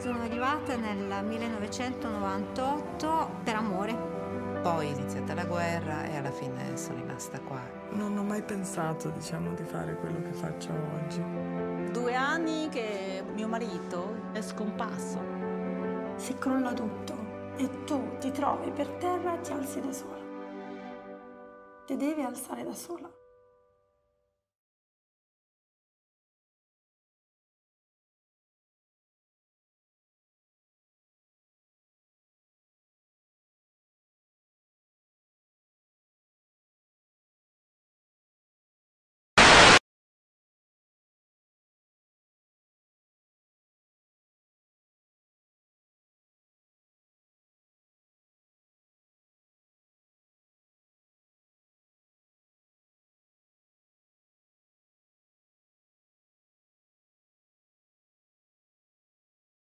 Sono arrivata nel 1998 per amore. Poi è iniziata la guerra e alla fine sono rimasta qua. Non ho mai pensato, diciamo, di fare quello che faccio oggi. Due anni che mio marito è scomparso. Se crolla tutto e tu ti trovi per terra, e ti alzi da sola. Ti devi alzare da sola.